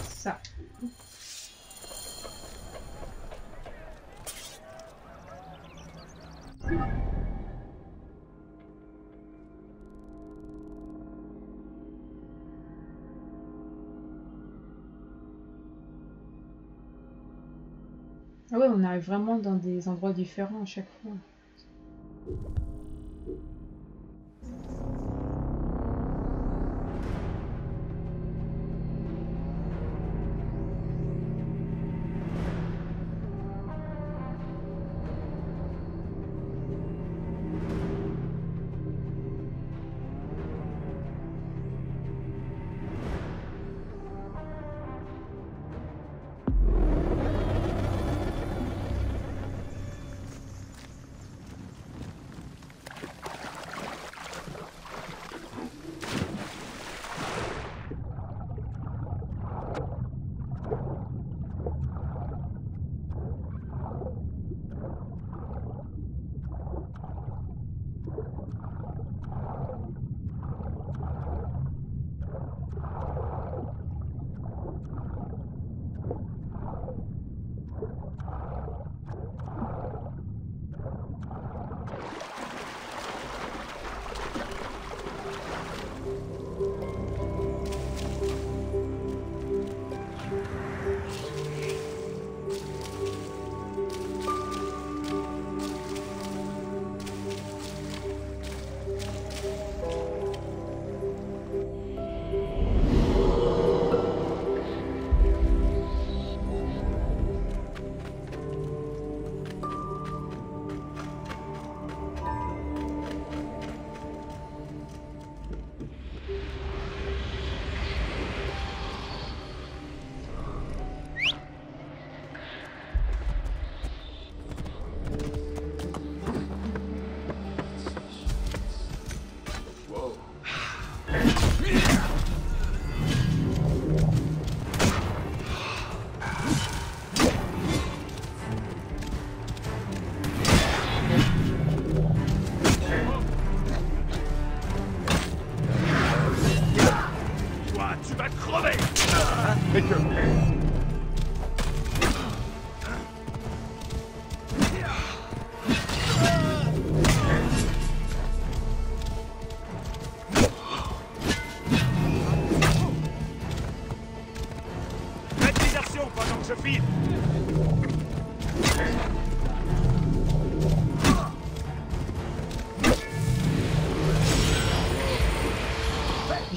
Ça. Ah ouais, on arrive vraiment dans des endroits différents à chaque fois.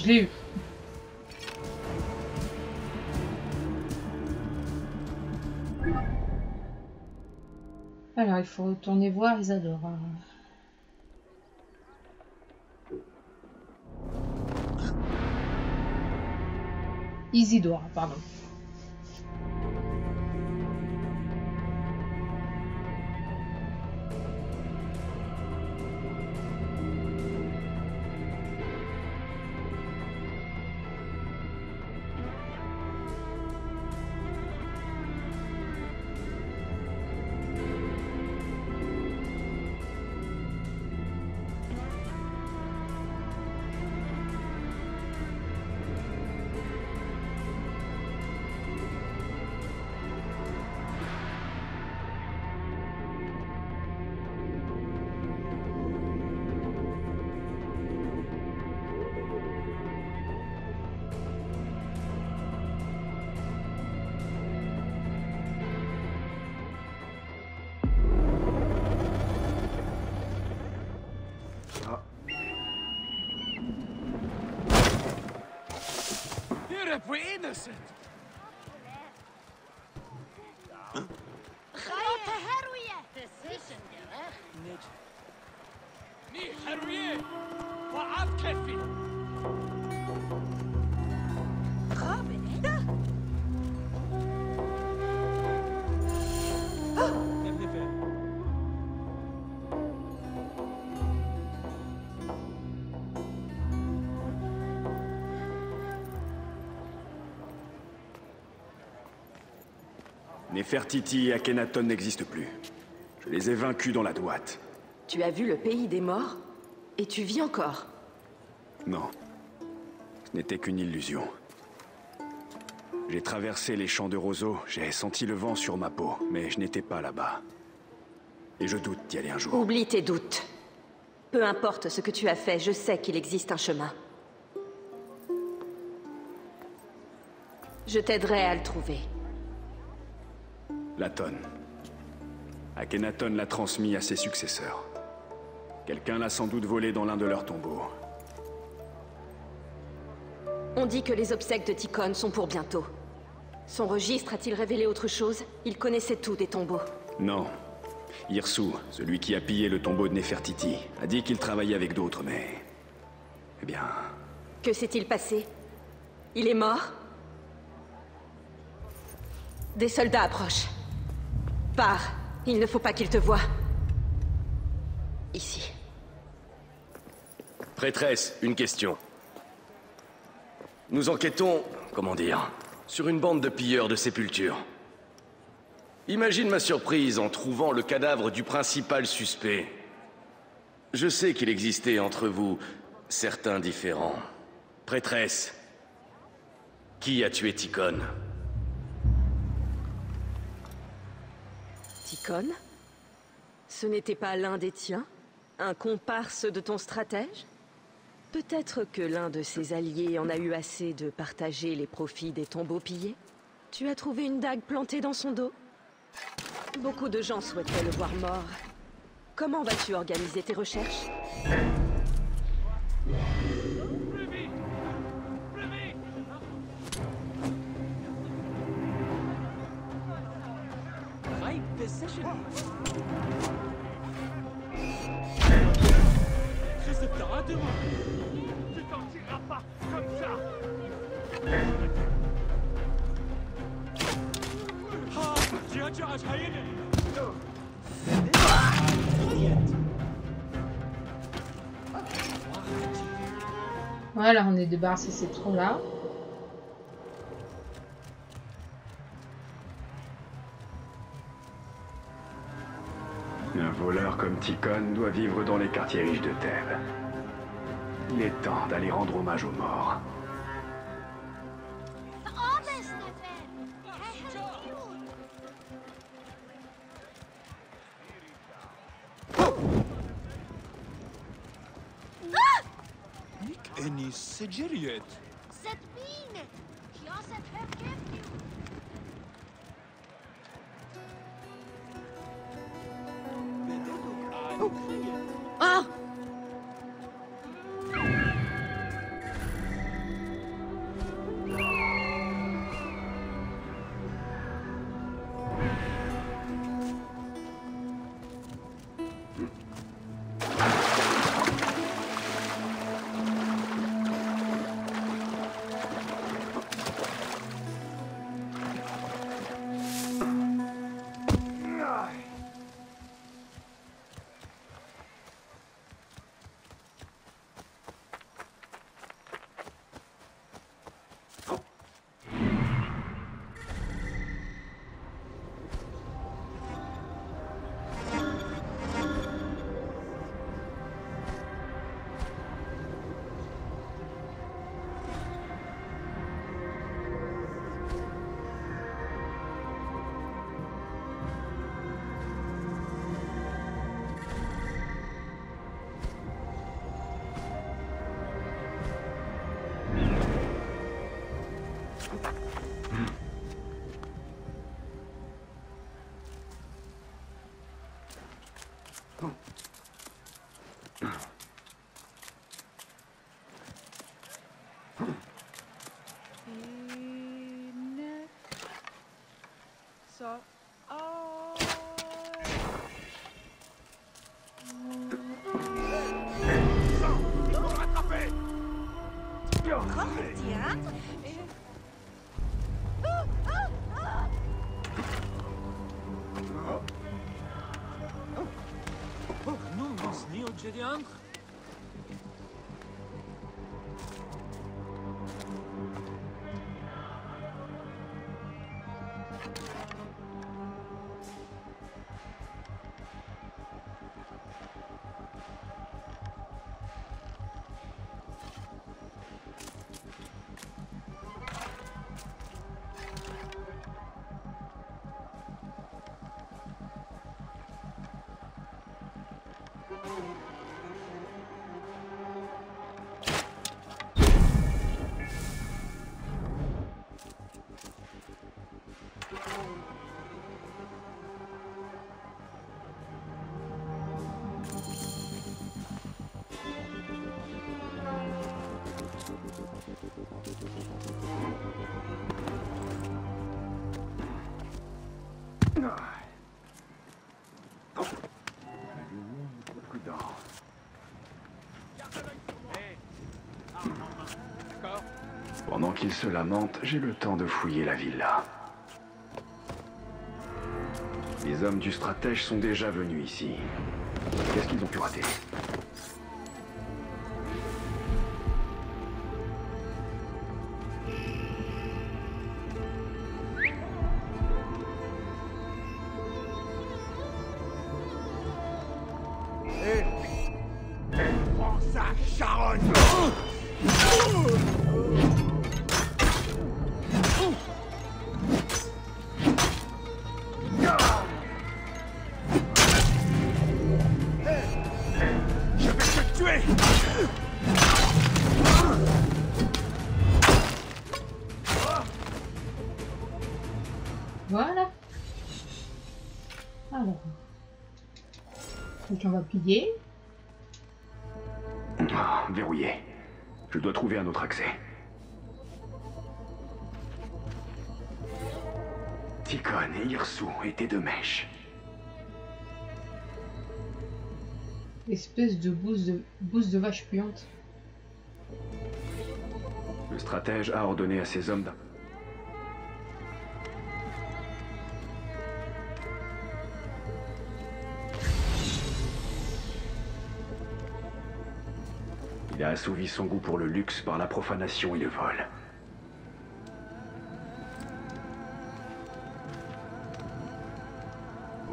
Alors, il faut retourner voir Isadora. Isidora, pardon. Nefertiti et Akhenaton n'existent plus. Je les ai vaincus dans la droite. Tu as vu le pays des morts Et tu vis encore Non. Ce n'était qu'une illusion. J'ai traversé les champs de roseaux, j'ai senti le vent sur ma peau, mais je n'étais pas là-bas. Et je doute d'y aller un jour. Oublie tes doutes. Peu importe ce que tu as fait, je sais qu'il existe un chemin. Je t'aiderai à le trouver. La tonne. Akhenaton l'a transmis à ses successeurs. Quelqu'un l'a sans doute volé dans l'un de leurs tombeaux. On dit que les obsèques de Tikon sont pour bientôt. Son registre a-t-il révélé autre chose? Il connaissait tout des tombeaux. Non. Irsu, celui qui a pillé le tombeau de Nefertiti, a dit qu'il travaillait avec d'autres, mais... Eh bien... Que s'est-il passé? Il est mort? Des soldats approchent. Pars. Il ne faut pas qu'ils te voient. Ici. Prêtresse, une question. Nous enquêtons, comment dire, sur une bande de pilleurs de sépultures. Imagine ma surprise en trouvant le cadavre du principal suspect. Je sais qu'il existait entre vous certains différents. Prêtresse, qui a tué Tikon Tikon Ce n'était pas l'un des tiens? Un comparse de ton stratège? Peut-être que l'un de ses alliés en a eu assez de partager les profits des tombeaux pillés Tu as trouvé une dague plantée dans son dos Beaucoup de gens souhaiteraient le voir mort. Comment vas-tu organiser tes recherches? temps. Hein, tu t'en tireras pas comme ça. Ah, voilà, on est débarrassé ces trous là. voleur comme Ticon doit vivre dans les quartiers riches de Thèbes. Il est temps d'aller rendre hommage aux morts. Cette mine non, Pendant qu'il se lamente, j'ai le temps de fouiller la villa. Les hommes du stratège sont déjà venus ici. Qu'est-ce qu'ils ont pu rater? Ah, Verrouillé. Je dois trouver un autre accès. Tikon et Irsu étaient de mèche. Espèce de bouse de, bouse de vache puante. Le stratège a ordonné à ses hommes Il a assouvi son goût pour le luxe par la profanation et le vol.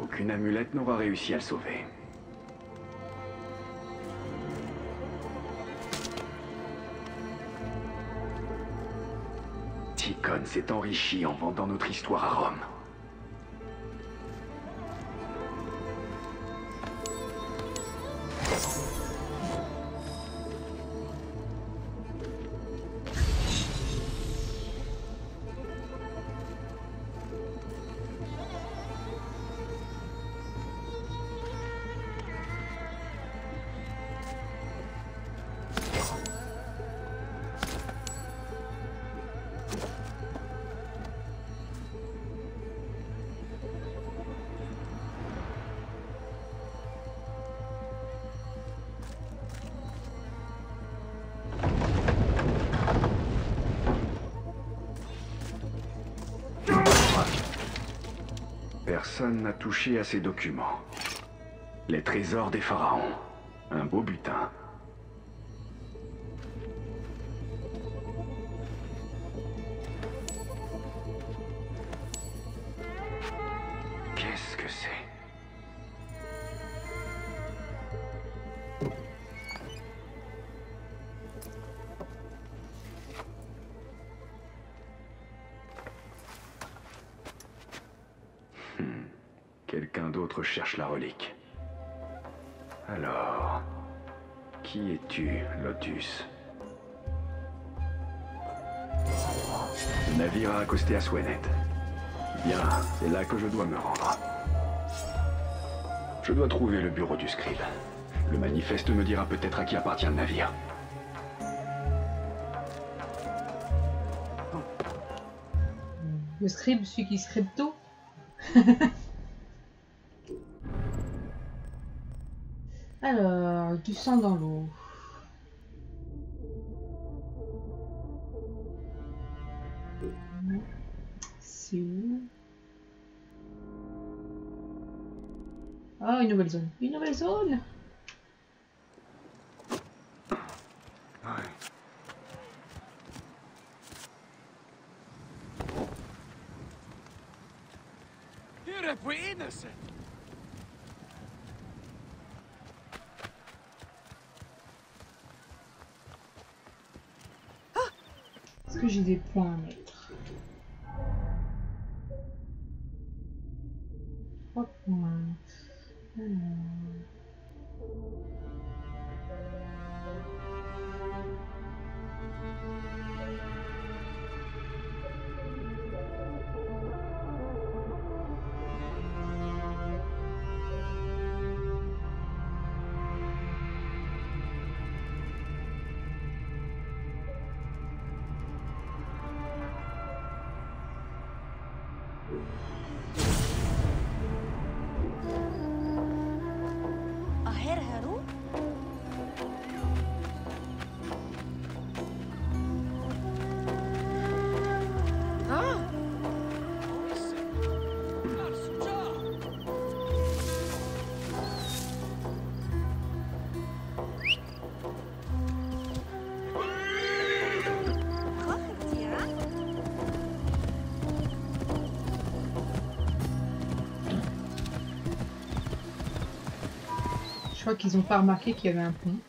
Aucune amulette n'aura réussi à le sauver. Tikon s'est enrichi en vendant notre histoire à Rome. N'a touché à ces documents. Les trésors des pharaons. Un beau butin. Quelqu'un d'autre cherche la relique. Alors, qui es-tu, Lotus? Le navire a accosté à Swenet. Bien, c'est là que je dois me rendre. Je dois trouver le bureau du scribe. Le manifeste me dira peut-être à qui appartient le navire. Le scribe, celui qui scribe du sang dans l'eau. C'est où? Ah, une nouvelle zone. Une nouvelle zone You're a bit innocent. Est-ce que j'ai des points crois qu'ils ont pas remarqué qu'il y avait un pont.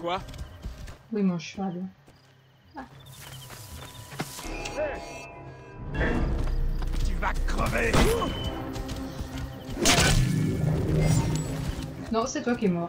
Quoi Oui, mon cheval. Tu vas crever Non, c'est toi qui es mort.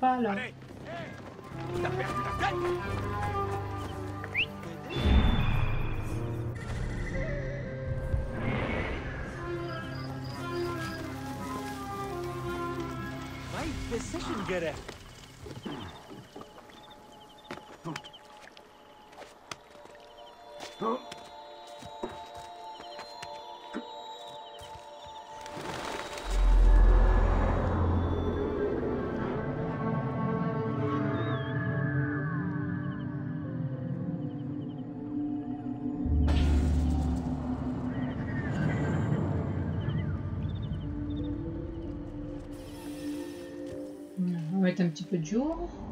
Pas là. Petit peu de jour.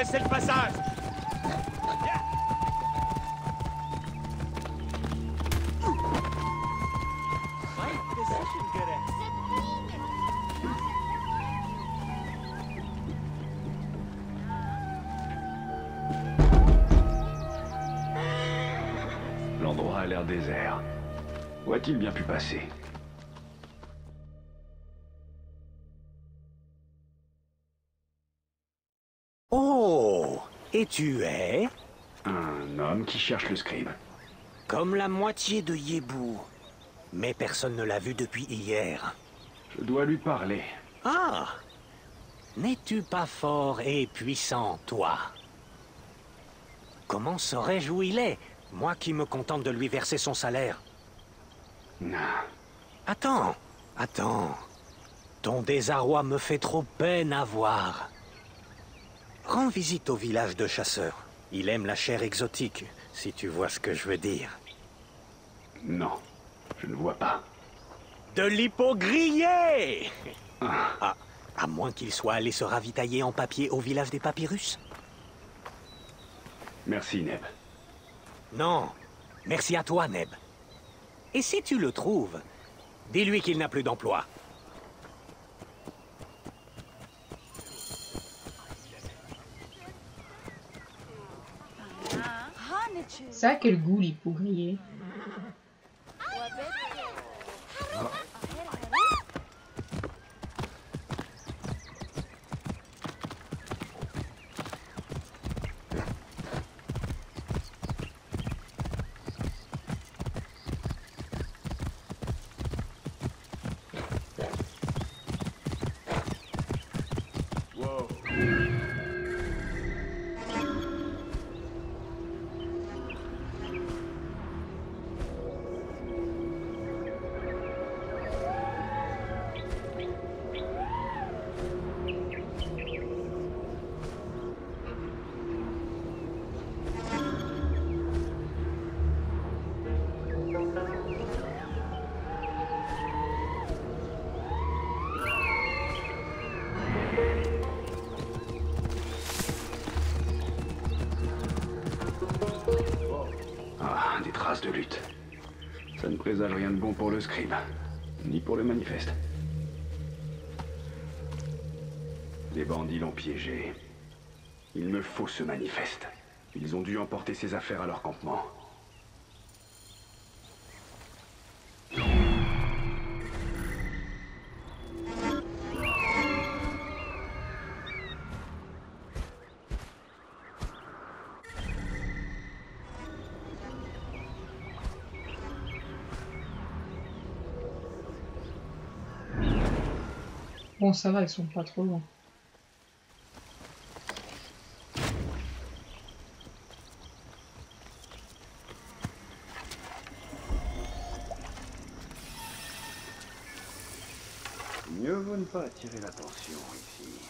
Laissez le passage L'endroit a l'air désert. Où a-t-il bien pu passer? Et tu es Un homme qui cherche le scribe. Comme la moitié de Yébou. Mais personne ne l'a vu depuis hier. Je dois lui parler. Ah N'es-tu pas fort et puissant, toi? Comment saurais-je où il est Moi qui me contente de lui verser son salaire? Non. Attends, attends. Ton désarroi me fait trop peine à voir. Rends visite au village de chasseurs. Il aime la chair exotique, si tu vois ce que je veux dire. Non, je ne vois pas. De l'hypogrillé Ah, à moins qu'il soit allé se ravitailler en papier au village des papyrus Merci, Neb. Non, merci à toi, Neb. Et si tu le trouves, dis-lui qu'il n'a plus d'emploi. Ça quel goût l'hypogrillé Les bandits l'ont piégé. Il me faut ce manifeste. Ils ont dû emporter ses affaires à leur campement. Bon, ça va, ils sont pas trop loin. Mieux vaut ne pas attirer l'attention ici.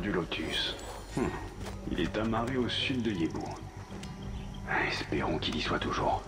Du Lotus. Hmm. Il est amarré au sud de Yébou. Espérons qu'il y soit toujours.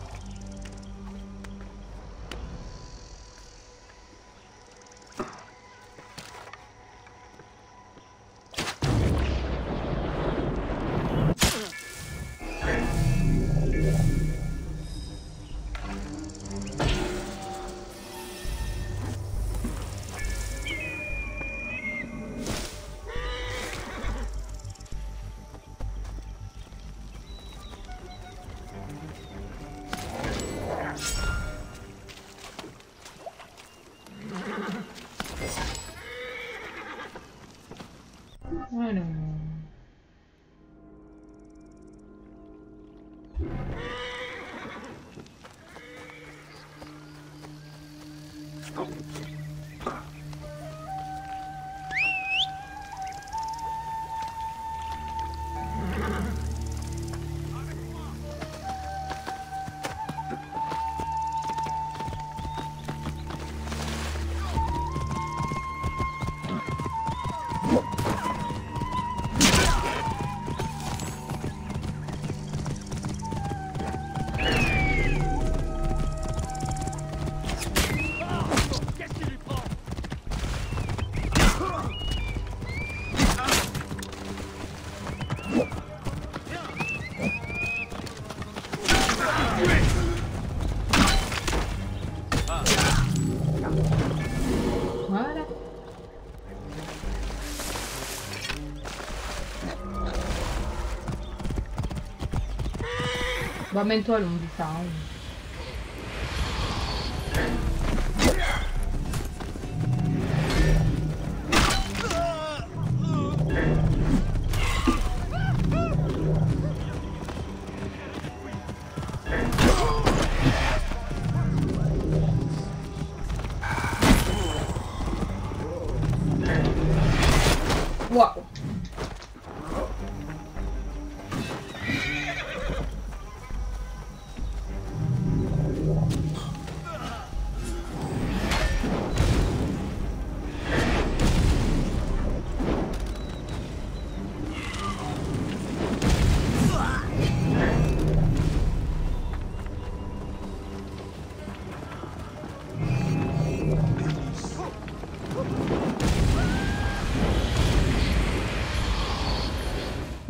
Bon, amène-toi, l'on dit ça.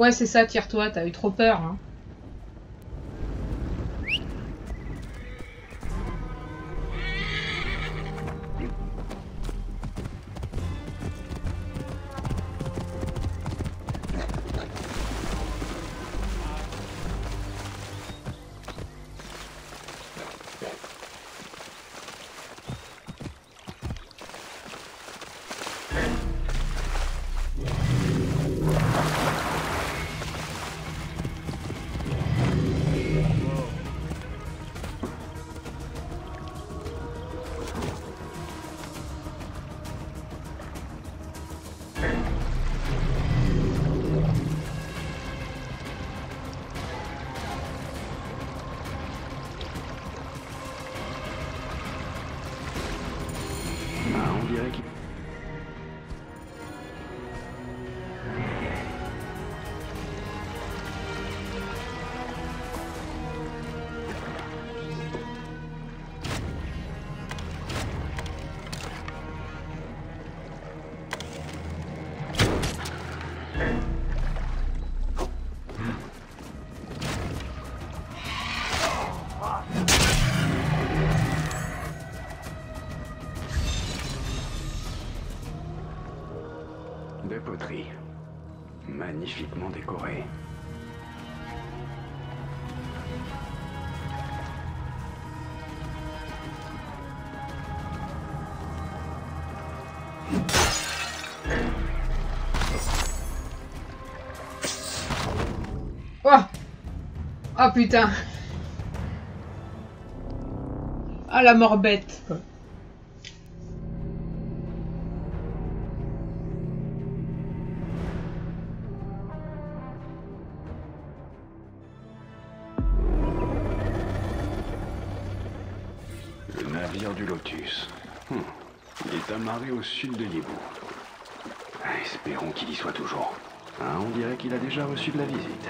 Ouais, c'est ça, tire-toi, t'as eu trop peur. Hein. Oh putain Ah la quoi. Le navire du Lotus. Hmm. Il est amarré au sud de Yébou. Ah, Espérons qu'il y soit toujours. Hein, on dirait qu'il a déjà reçu de la visite.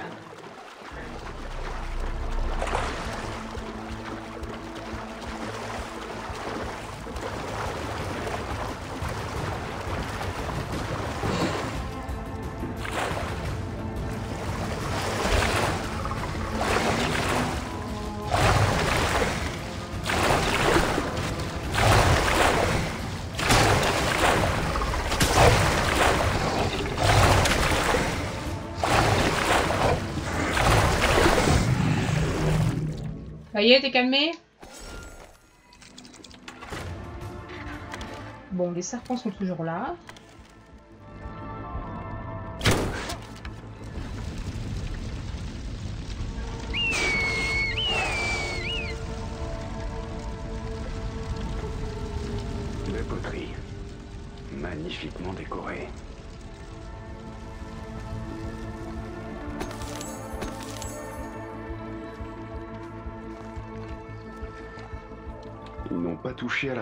Y t'es calmé Bon, les serpents sont toujours là.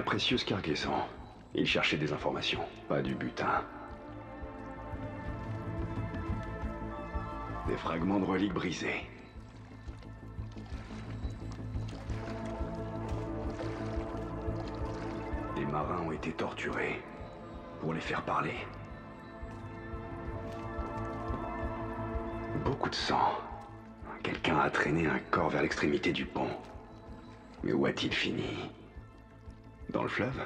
La précieuse cargaison. Ils cherchaient des informations, pas du butin. Des fragments de reliques brisés. Les marins ont été torturés pour les faire parler. Beaucoup de sang. Quelqu'un a traîné un corps vers l'extrémité du pont. Mais où a-t-il fini? Dans le fleuve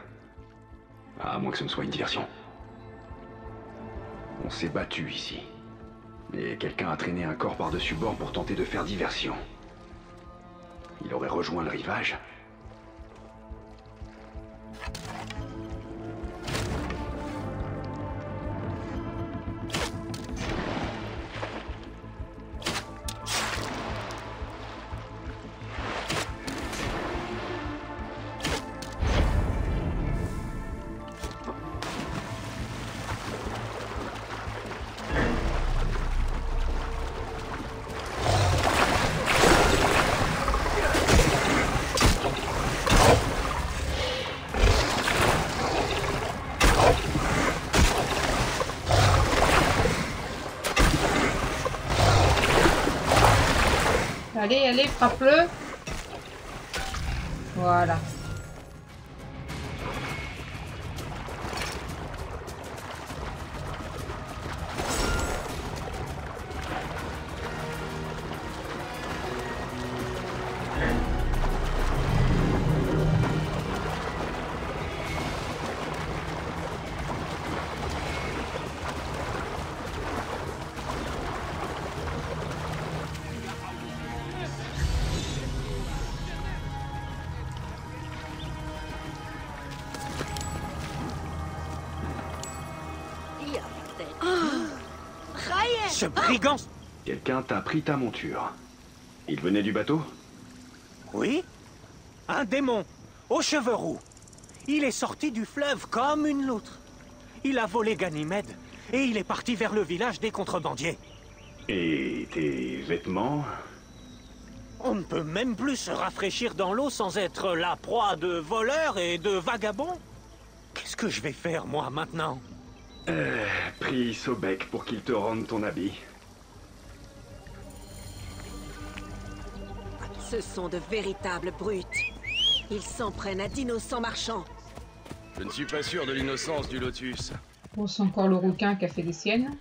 À moins que ce ne soit une diversion. On s'est battu ici. Mais quelqu'un a traîné un corps par-dessus bord pour tenter de faire diversion. Il aurait rejoint le rivage frappe-le. Brigand Quelqu'un t'a pris ta monture. Il venait du bateau? Oui Un démon, aux cheveux roux. Il est sorti du fleuve comme une loutre. Il a volé Ganymède et il est parti vers le village des contrebandiers. Et tes vêtements? On ne peut même plus se rafraîchir dans l'eau sans être la proie de voleurs et de vagabonds. Qu'est-ce que je vais faire, moi, maintenant? Euh, prie Sobek pour qu'il te rende ton habit. Ce sont de véritables brutes. Ils s'en prennent à d'innocents marchands. Je ne suis pas sûr de l'innocence du Lotus. Bon, c'est encore le requin qui a fait des siennes?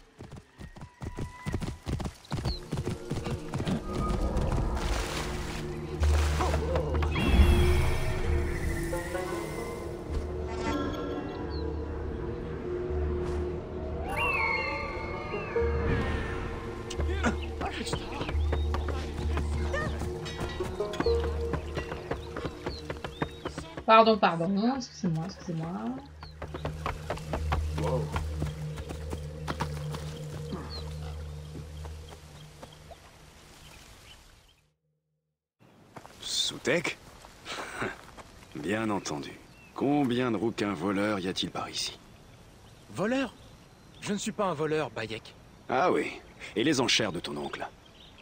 Pardon, pardon, excusez-moi, excusez-moi. Soutek Bien entendu. Combien de rouquins voleurs y a-t-il par ici? Voleur Je ne suis pas un voleur, Bayek. Ah oui. Et les enchères de ton oncle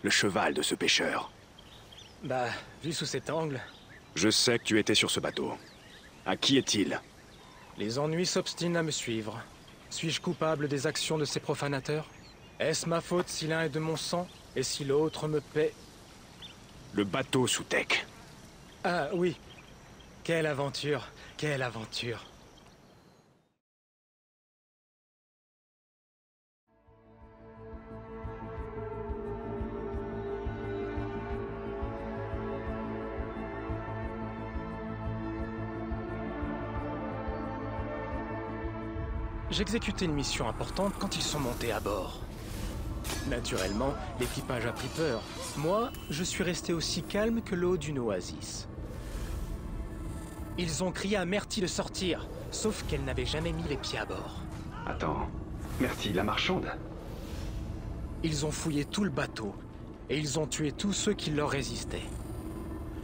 Le cheval de ce pêcheur Bah, vu sous cet angle, Je sais que tu étais sur ce bateau. À qui est-il les ennuis s'obstinent à me suivre. Suis-je coupable des actions de ces profanateurs Est-ce ma faute si l'un est de mon sang et si l'autre me paie Le bateau Soutek. Ah oui. Quelle aventure, quelle aventure. J'exécutais une mission importante quand ils sont montés à bord. Naturellement, l'équipage a pris peur. Moi, je suis resté aussi calme que l'eau d'une oasis. Ils ont crié à Myrtille de sortir, sauf qu'elle n'avait jamais mis les pieds à bord. Attends. Merci, la marchande Ils ont fouillé tout le bateau, et ils ont tué tous ceux qui leur résistaient.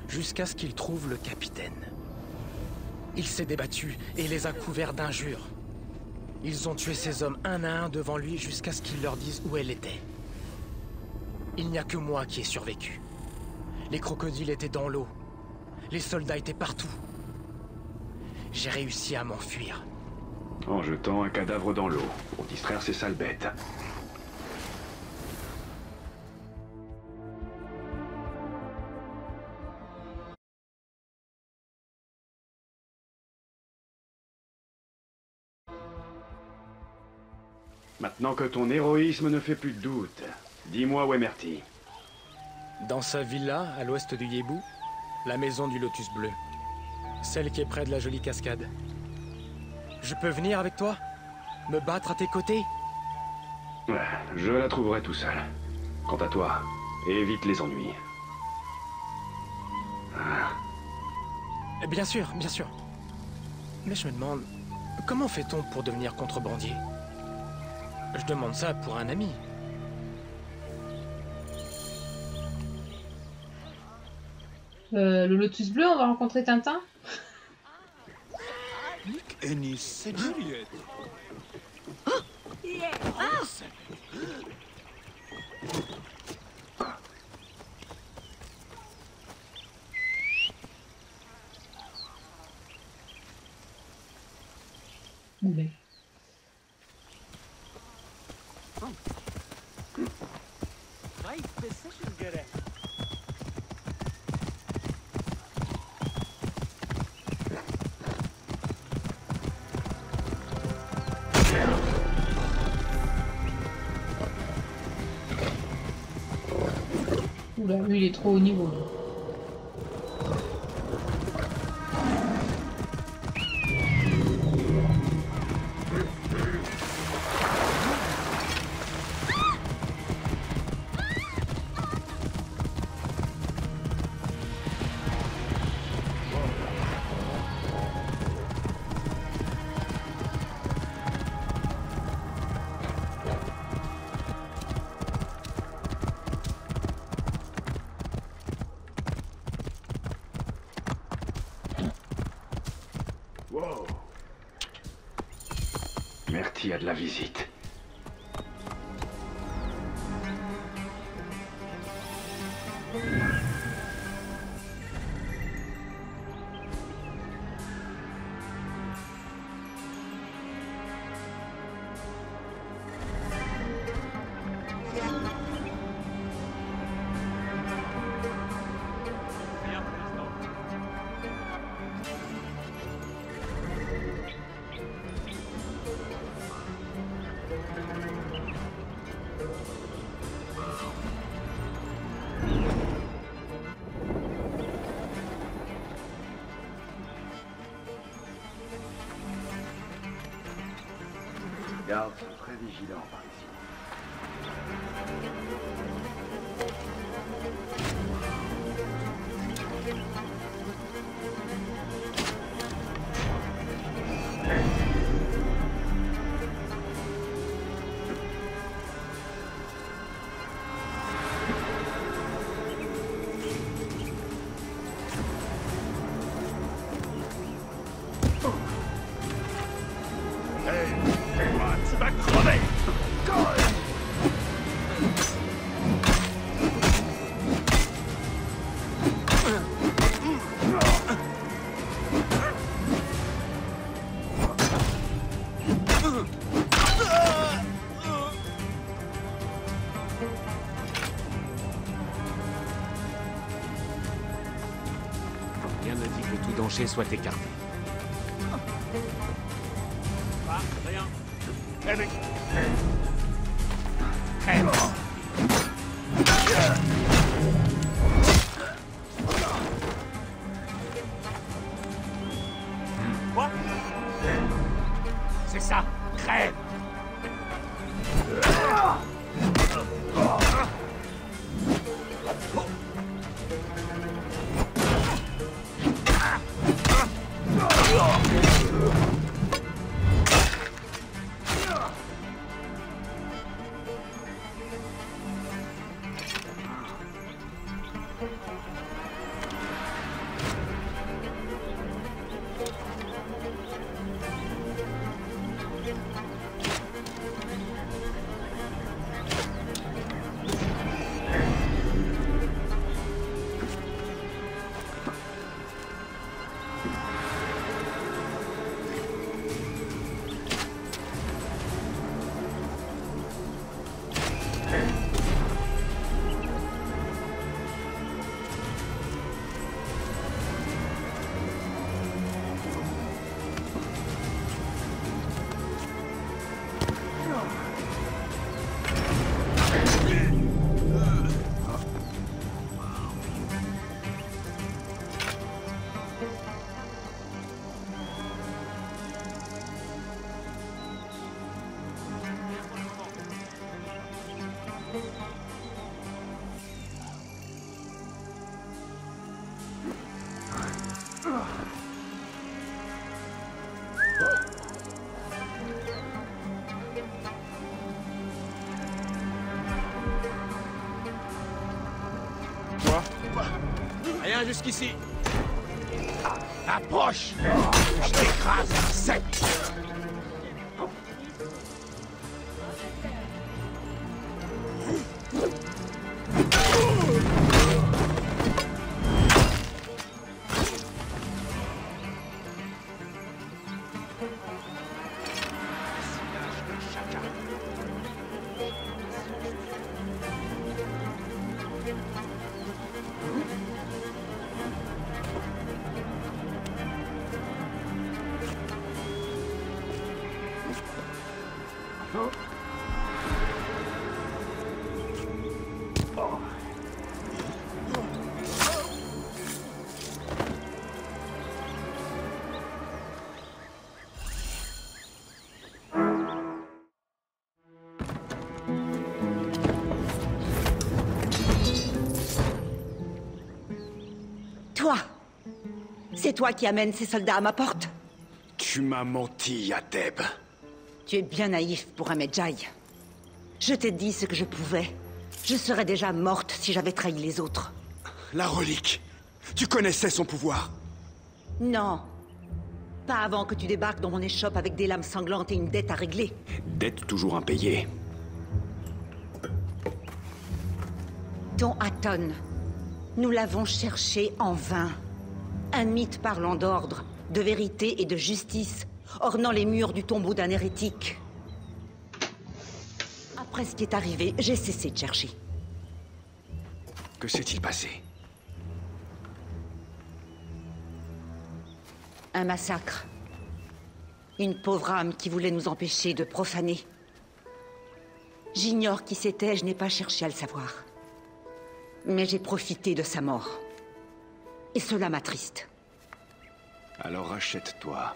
Jusqu'à ce qu'ils trouvent le capitaine. Il s'est débattu et les a couverts d'injures. Ils ont tué ces hommes un à un devant lui jusqu'à ce qu'il leur dise où elle était. Il n'y a que moi qui ai survécu. Les crocodiles étaient dans l'eau. Les soldats étaient partout. J'ai réussi à m'enfuir. En jetant un cadavre dans l'eau, pour distraire ces sales bêtes. Maintenant que ton héroïsme ne fait plus de doute, dis-moi où est Merty. Dans sa villa, à l'ouest du Yébou, la maison du Lotus Bleu. Celle qui est près de la jolie cascade. Je peux venir avec toi? Me battre à tes côtés? Ouais, je la trouverai tout seul. Quant à toi, évite les ennuis. Ah, Eh, Bien sûr, bien sûr. Mais je me demande, comment fait-on pour devenir contrebandier? Je demande ça pour un ami. Euh, le Lotus Bleu, on va rencontrer Tintin Ennis Juliette. Oulé. Lui il est trop haut niveau. De la visite. Soit écarté. Jusqu'ici. C'est toi qui amènes ces soldats à ma porte Tu m'as menti, Ateb. Tu es bien naïf pour un Medjay. Je t'ai dit ce que je pouvais. Je serais déjà morte si j'avais trahi les autres. La relique. Tu connaissais son pouvoir. Non. Pas avant que tu débarques dans mon échoppe avec des lames sanglantes et une dette à régler. Dette toujours impayée. Ton Aton. Nous l'avons cherché en vain. Un mythe parlant d'ordre, de vérité et de justice, ornant les murs du tombeau d'un hérétique. Après ce qui est arrivé, j'ai cessé de chercher. Que s'est-il passé? Un massacre. Une pauvre âme qui voulait nous empêcher de profaner. J'ignore qui c'était, je n'ai pas cherché à le savoir. Mais j'ai profité de sa mort. Et cela m'attriste. Alors achète-toi.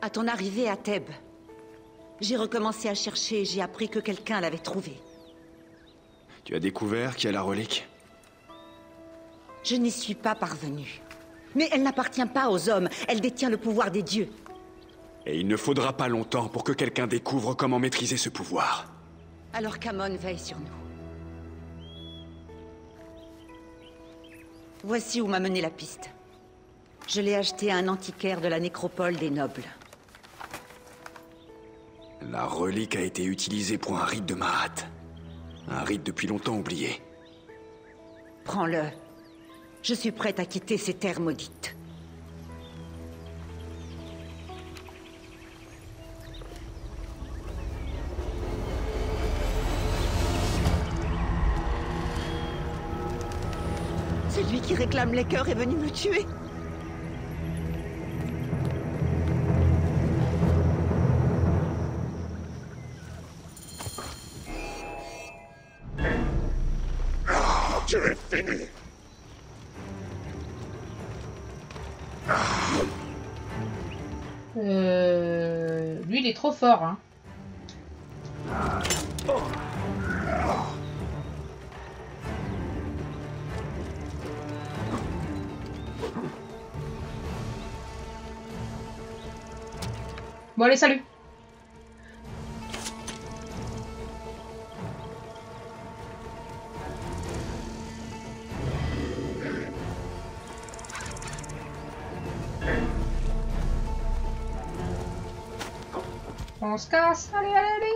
À ton arrivée à Thèbes, j'ai recommencé à chercher et j'ai appris que quelqu'un l'avait trouvée. Tu as découvert qui a la relique? Je n'y suis pas parvenue. Mais elle n'appartient pas aux hommes, elle détient le pouvoir des dieux. Et il ne faudra pas longtemps pour que quelqu'un découvre comment maîtriser ce pouvoir. Alors qu'Amon veille sur nous. Voici où m'a mené la piste. Je l'ai acheté à un antiquaire de la nécropole des nobles. La relique a été utilisée pour un rite de Mahat. Un rite depuis longtemps oublié. Prends-le. Je suis prête à quitter ces terres maudites. Réclame les cœurs est venu me tuer. Tu es fini Euh... Lui, il est trop fort, hein. Bon, allez, salut. On se casse, allez, allez, allez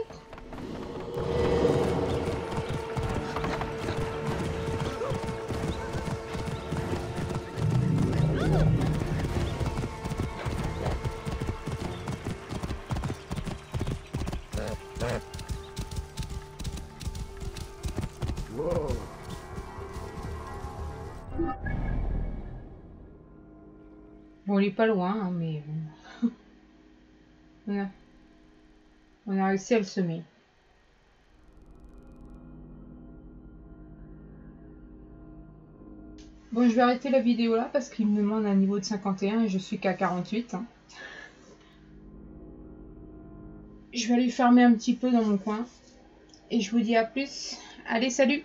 pas loin, hein, mais on, a... on a réussi à le semer. Bon, je vais arrêter la vidéo là parce qu'il me demande un niveau de 51 et je suis qu'à 48. hein. Je vais aller fermer un petit peu dans mon coin. Et je vous dis à plus. Allez, salut